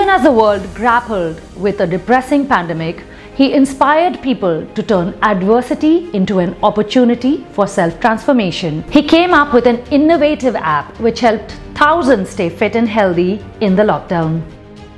as the world grappled with a depressing pandemic, he inspired people to turn adversity into an opportunity for self transformation. He came up with an innovative app which helped thousands stay fit and healthy in the lockdown.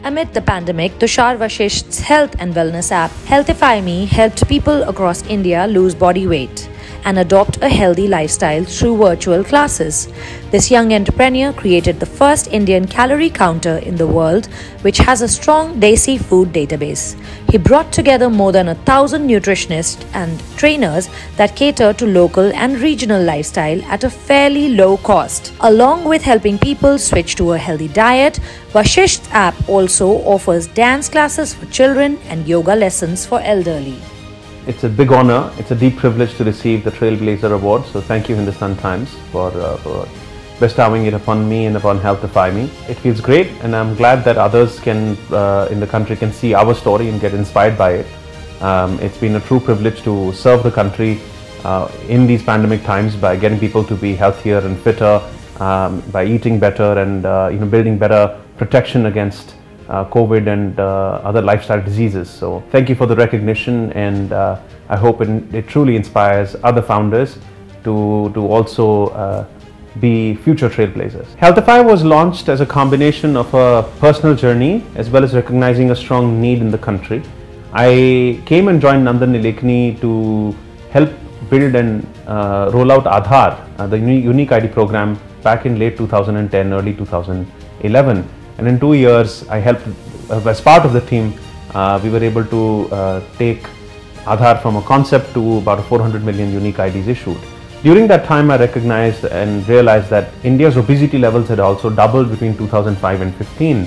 Amid the pandemic, Tushar Vashisht's health and wellness app Healthify Me helped people across India lose body weight and adopt a healthy lifestyle through virtual classes. This young entrepreneur created the first Indian calorie counter in the world, which has a strong Desi food database. He brought together more than a thousand nutritionists and trainers that cater to local and regional lifestyle at a fairly low cost. Along with helping people switch to a healthy diet, Vashisht's app also offers dance classes for children and yoga lessons for elderly. It's a big honor, it's a deep privilege to receive the Trailblazer Award. So thank you Hindustan Times for, uh, for bestowing it upon me and upon Healthify Me. It feels great and I'm glad that others can uh, in the country can see our story and get inspired by it. Um, it's been a true privilege to serve the country uh, in these pandemic times by getting people to be healthier and fitter, um, by eating better and uh, you know building better protection against COVID and uh, other lifestyle diseases. So thank you for the recognition and uh, I hope it, it, truly inspires other founders to, to also be future trailblazers. Healthify was launched as a combination of a personal journey as well as recognizing a strong need in the country. I came and joined Nandan Nilekani to help build and uh, roll out Aadhaar, uh, the unique ID program back in late 2010, early 2011 and in two years, I helped, uh, as part of the team, uh, we were able to uh, take Aadhaar from a concept to about 400 million unique IDs issued. During that time, I recognized and realized that India's obesity levels had also doubled between 2005 and 15.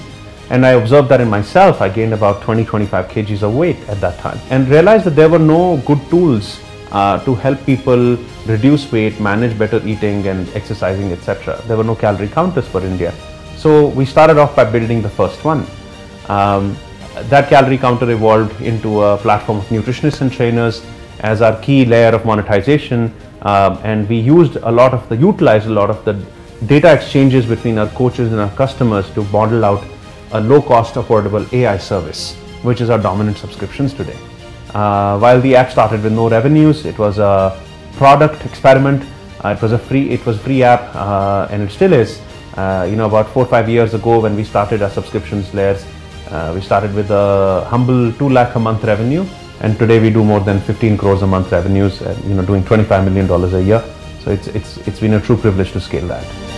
And I observed that in myself, I gained about 20-25 kgs of weight at that time and realized that there were no good tools uh, to help people reduce weight, manage better eating and exercising, etc. There were no calorie counters for India. So we started off by building the first one. Um, that calorie counter evolved into a platform of nutritionists and trainers as our key layer of monetization um, and we used a lot of the utilized a lot of the data exchanges between our coaches and our customers to model out a low cost affordable AI service which is our dominant subscriptions today. Uh, while the app started with no revenues it was a product experiment uh, it was a free it was free app uh, and it still is uh, you know, about four or five years ago when we started our subscriptions layers, uh, we started with a humble 2 lakh a month revenue and today we do more than 15 crores a month revenues, you know, doing 25 million dollars a year. So it's, it's, it's been a true privilege to scale that.